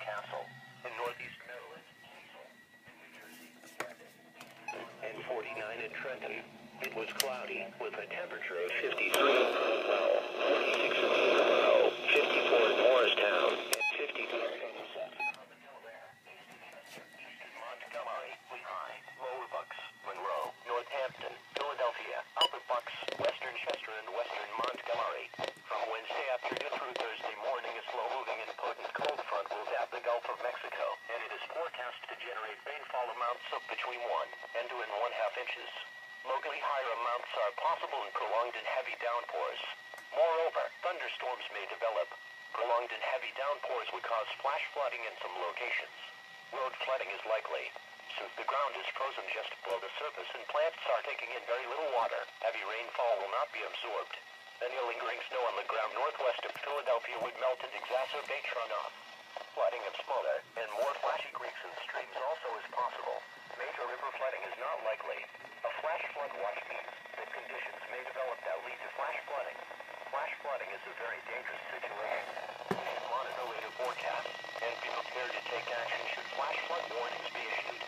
Castle. In northeast Maryland. In and 49 at Trenton. It was cloudy with a temperature of 53 in Well, 46 in Monroe, 54 in Morristown, and 53 in Sunset. Eastern Montgomery, Lehigh, Lower Bucks, Monroe, Northampton, Philadelphia, Upper Bucks, Western Chester, and Western Montgomery. From Wednesday afternoon through Thursday morning, a slow-moving and potent cold front will zap the Gulf of Mexico, and it is forecast to generate rainfall amounts of between 1 and 2 and 1 half inches. Locally higher amounts are possible in prolonged and heavy downpours. Moreover, thunderstorms may develop. Prolonged and heavy downpours would cause flash flooding in some locations. Road flooding is likely. Since the ground is frozen just below the surface and plants are taking in very little water, heavy rainfall will not be absorbed. Any lingering snow on the ground northwest of Philadelphia would melt and exacerbate runoff. Flooding of smaller and more flashy creeks and streams also is possible. Major river flooding is not likely. A flash flood watch means that conditions may develop that lead to flash flooding. Flash very dangerous situation. Forecasts and be prepared to take action should flash flood warnings be issued.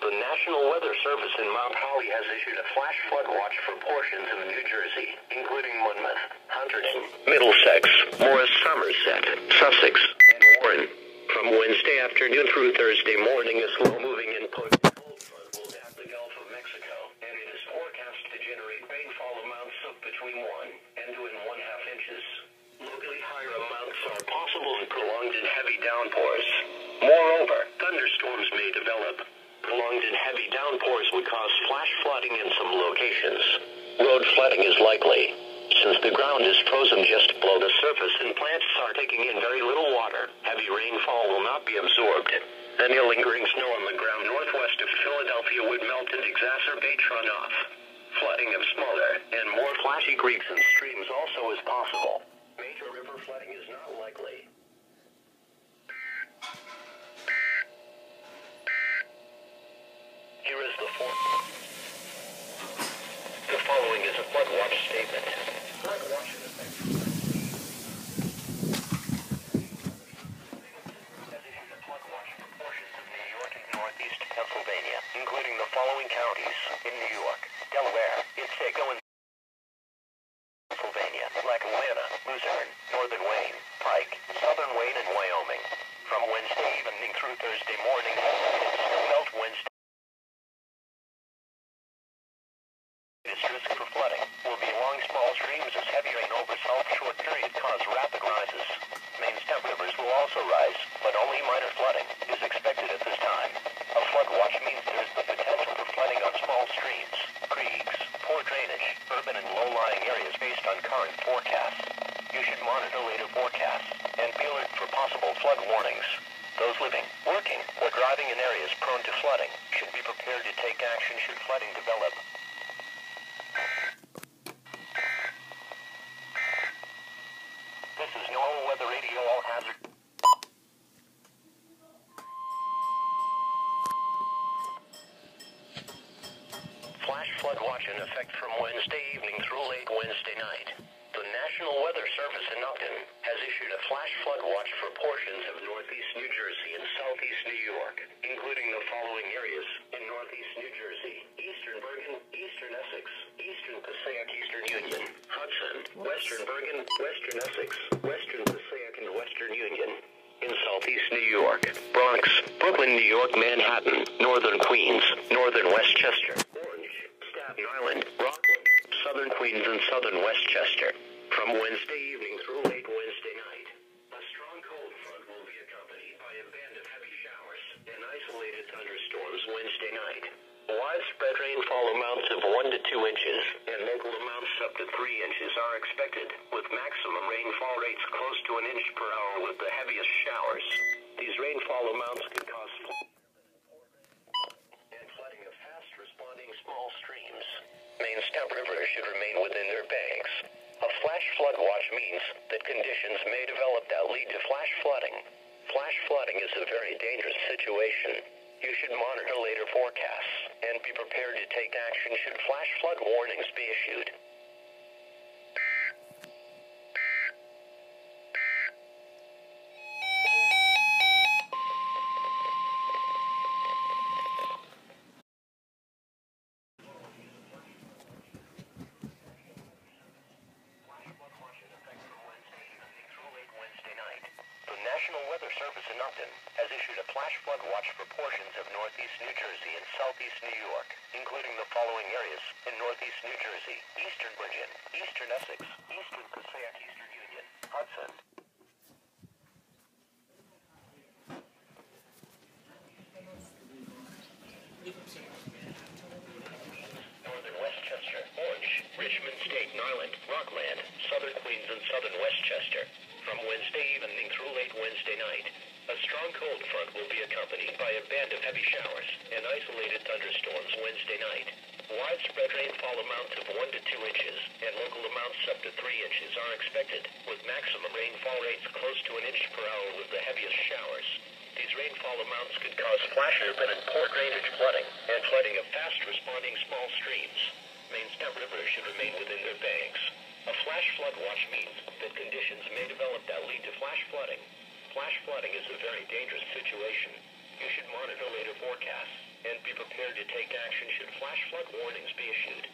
The National Weather Service in Mount Holly has issued a flash flood watch for portions of New Jersey, including Monmouth, Hunterdon, Middlesex, Morris Somerset, Sussex, From Wednesday afternoon through Thursday morning, a slow-moving and cold front will zap the Gulf of Mexico, and it is forecast to generate rainfall amounts of between 1 and 2 and 1 half inches. Locally higher amounts are possible in prolonged and heavy downpours. Moreover, thunderstorms may develop. Prolonged and heavy downpours would cause flash flooding in some locations. Road flooding is likely. Since the ground is frozen just below the surface and plants are taking in very little water, heavy rainfall will not be absorbed. Any lingering snow on the ground northwest of Philadelphia would melt and exacerbate runoff. Flooding of smaller and more flashy creeks and streams also is possible. Major river flooding is not likely. Here is the form. The following is a flood watch statement. Risk for flooding will be along small streams heavy rain over salt short period cause rapid rises. Main stem rivers will also rise, but only minor flooding is expected at this time. A flood watch means there is the potential for flooding on small streams, creeks, poor drainage, urban and low-lying areas based on You should monitor later forecasts and be alert for possible flood warnings. Those living, working, or driving in areas prone to flooding should be prepared to take action should flooding develop. This is NOAA Weather Radio All Hazard. Flash flood watch in effect from Wednesday evening through late Wednesday night. National Weather Service in Upton has issued a flash flood watch for portions of northeast New Jersey and southeast New York, including the following areas in northeast New Jersey, eastern Bergen, eastern Essex, eastern Passaic, eastern Union, Hudson, western Bergen, western Essex, western Passaic, and western Union. In southeast New York, Bronx, Brooklyn, New York, Manhattan, northern Queens, northern Westchester, Orange, Staten Island, Rockland, southern Queens, and southern Westchester. From Wednesday evening through late Wednesday night, a strong cold front will be accompanied by a band of heavy showers and isolated thunderstorms Wednesday night. Widespread rainfall amounts of 1 to 2 inches and local amounts up to 3 inches are expected, with maximum rainfall rates close to an inch per hour with the heaviest showers. These rainfall amounts could cause and flooding of fast responding small streams. Main stem rivers should remain within their banks. A flash watch means that conditions may develop that lead to flash flooding. Flash flooding is a very dangerous situation. You should monitor later forecasts and be prepared to take action should flash flood warnings be issued. Service in Upton has issued a flash flood watch for portions of northeast New Jersey and southeast New York, including the following areas in northeast New Jersey, eastern Bergen, eastern Essex, eastern Passaic, eastern Union, Hudson, Northern Westchester, Orange, Richmond Staten Island, Rockland, Southern Queens, and Southern Westchester from Wednesday evening through late Wednesday night. A strong cold front will be accompanied by a band of heavy showers and isolated thunderstorms Wednesday night. Widespread rainfall amounts of 1 to 2 inches and local amounts up to 3 inches are expected, with maximum rainfall rates close to an inch per hour with the heaviest showers. These rainfall amounts could cause flash urban and poor drainage flooding and flooding of fast-responding small streams. Main stem rivers should remain within their banks. A flash flood watch means that conditions may develop that lead to flash flooding. Flash flooding is a very dangerous situation. You should monitor later forecasts and be prepared to take action should flash flood warnings be issued.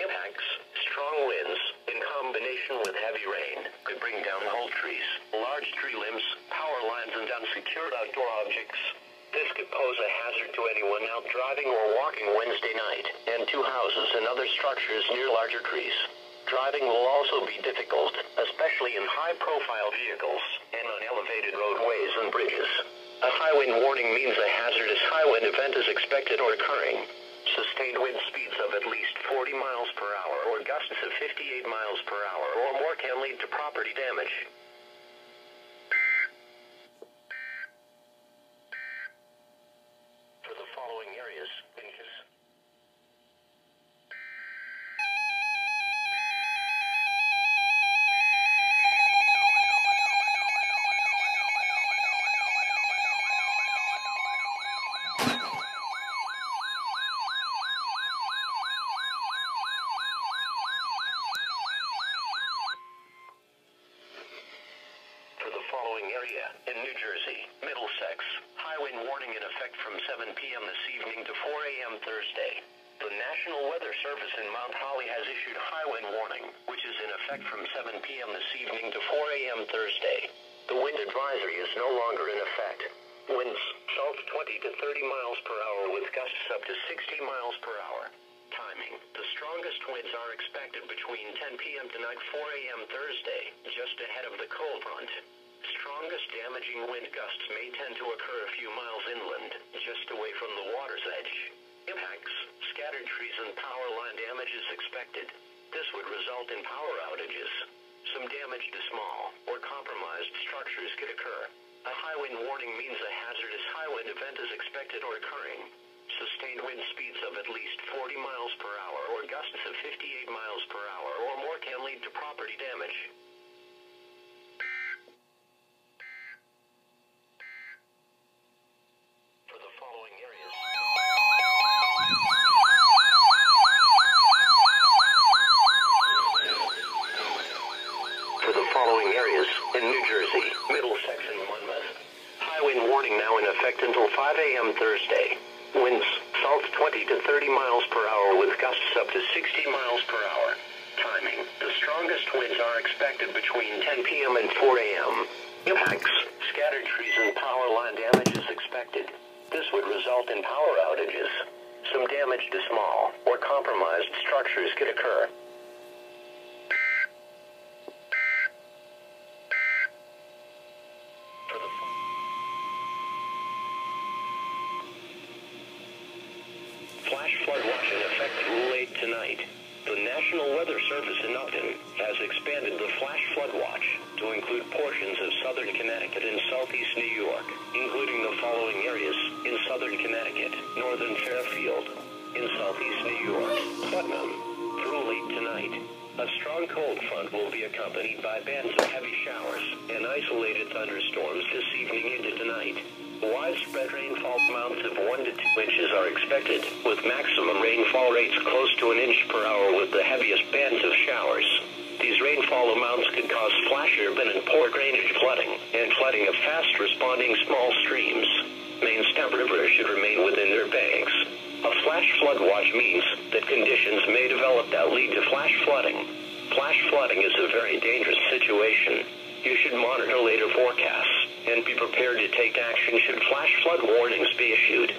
Impacts, strong winds, in combination with heavy rain, could bring down whole trees, large tree limbs, power lines, and unsecured outdoor objects. This could pose a hazard to anyone out driving or walking Wednesday night, and to houses and other structures near larger trees. Driving will also be difficult, especially in high-profile vehicles and on elevated roadways and bridges. A high wind warning means a hazardous high wind event is expected or occurring. Sustained wind speeds of at least 40 miles per hour or gusts of 58 miles per hour or more can lead to property damage. Jersey, Middlesex. High wind warning in effect from 7 p.m. this evening to 4 a.m. Thursday. The National Weather Service in Mount Holly has issued high wind warning, which is in effect from 7 p.m. this evening to 4 a.m. Thursday. The wind advisory is no longer in effect. Winds south 20 to 30 miles per hour with gusts up to 60 miles per hour. Timing. The strongest winds are expected between 10 p.m. tonight 4 a.m. Thursday, just ahead of the cold front. Strongest damaging wind gusts may tend to occur a few miles inland, just away from the water's edge. Impacts, scattered trees and power line damage is expected. This would result in power outages. Some damage to small or compromised structures could occur. A high wind warning means a hazardous high wind event is expected or occurring. Sustained wind speeds of at least 40 miles per hour or gusts of 58 miles per hour or more can lead to property damage. following areas in New Jersey, Middlesex, and Monmouth. High wind warning now in effect until 5 a.m. Thursday. Winds south 20 to 30 miles per hour with gusts up to 60 miles per hour. Timing. The strongest winds are expected between 10 p.m. and 4 a.m. Impacts. Scattered trees and power line damage is expected. This would result in power outages. Some damage to small or compromised structures could occur. Flash flood watch in effect through late tonight. The National Weather Service in Upton has expanded the flash flood watch to include portions of southern Connecticut and southeast New York, including the following areas in southern Connecticut, northern Fairfield, in southeast New York, Putnam, through late tonight. A strong cold front will be accompanied by bands of heavy showers and isolated thunderstorms this evening into tonight. Widespread rainfall amounts of 1 to 2 inches are expected, with maximum rainfall rates close to an inch per hour with the heaviest bands of showers. These rainfall amounts could cause flash urban and poor drainage flooding, and flooding of fast-responding small streams. Main temperate rivers should remain within their banks. A flash flood watch means that conditions may develop that lead to flash flooding. Flash flooding is a very dangerous situation. You should monitor later forecasts and be prepared to take action should flash flood warnings be issued.